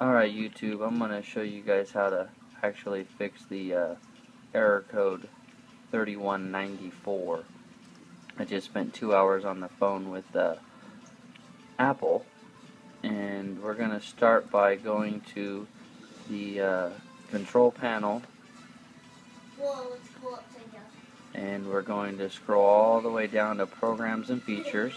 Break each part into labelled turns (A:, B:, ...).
A: Alright YouTube, I'm going to show you guys how to actually fix the uh, error code 3194. I just spent two hours on the phone with uh, Apple and we're going to start by going to the uh, control panel. And we're going to scroll all the way down to programs and features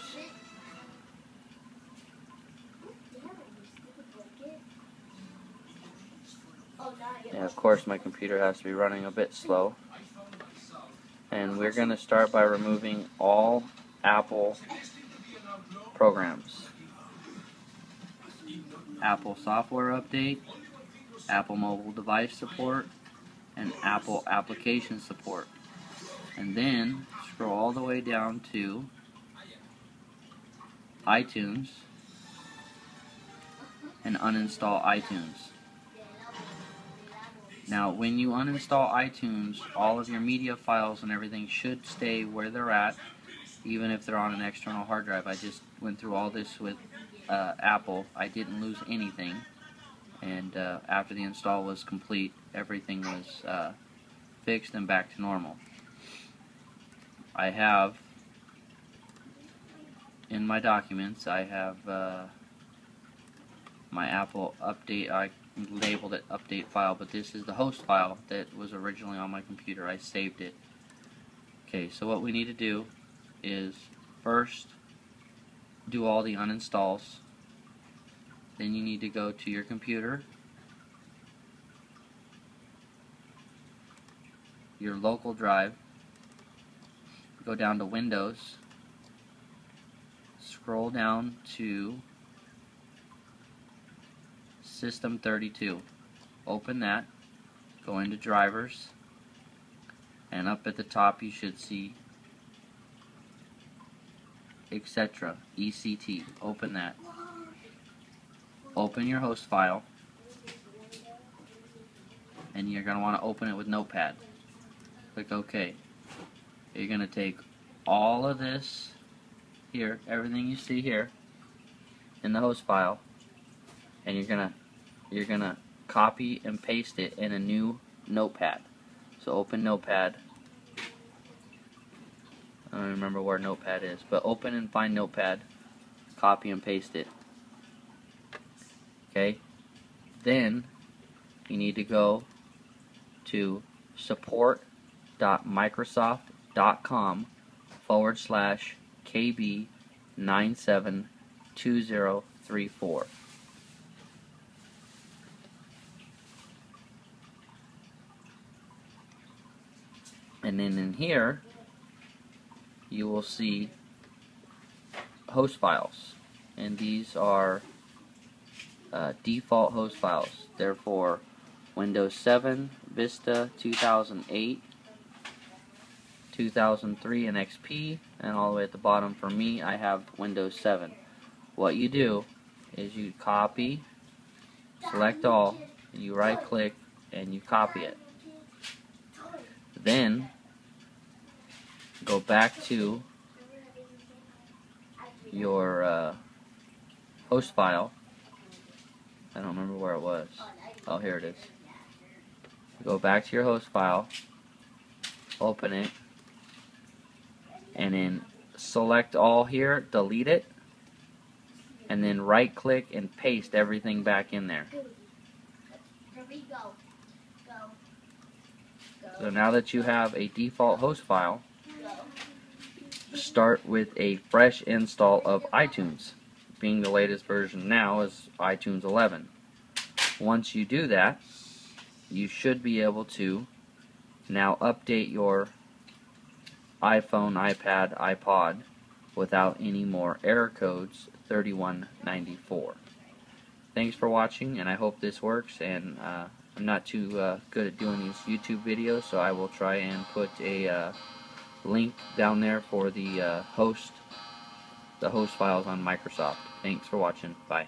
A: And of course my computer has to be running a bit slow. And we're going to start by removing all Apple programs. Apple software update, Apple mobile device support, and Apple application support. And then scroll all the way down to iTunes and uninstall iTunes. Now, when you uninstall iTunes, all of your media files and everything should stay where they're at, even if they're on an external hard drive. I just went through all this with uh, Apple. I didn't lose anything, and uh, after the install was complete, everything was uh, fixed and back to normal. I have in my documents, I have uh, my Apple update. Labeled it update file, but this is the host file that was originally on my computer. I saved it. Okay, so what we need to do is first do all the uninstalls. Then you need to go to your computer, your local drive, go down to Windows, scroll down to System 32. Open that, go into Drivers, and up at the top you should see etc. ECT. Open that. Open your host file, and you're going to want to open it with Notepad. Click OK. You're going to take all of this here, everything you see here, in the host file, and you're going to you're going to copy and paste it in a new notepad. So open notepad. I don't remember where notepad is, but open and find notepad, copy and paste it. Okay? Then you need to go to support.microsoft.com forward slash KB972034. And then in here you will see host files. And these are uh, default host files. Therefore Windows 7 Vista 2008 2003 and XP and all the way at the bottom for me I have Windows 7 what you do is you copy select all you right click and you copy it then go back to your uh, host file. I don't remember where it was. Oh, here it is. Go back to your host file, open it, and then select all here, delete it, and then right click and paste everything back in there. So now that you have a default host file, start with a fresh install of iTunes. Being the latest version now is iTunes 11. Once you do that, you should be able to now update your iPhone, iPad, iPod without any more error codes 3194. Thanks for watching and I hope this works and uh, I'm not too uh, good at doing these YouTube videos so I will try and put a uh, link down there for the uh, host, the host files on Microsoft. Thanks for watching. Bye.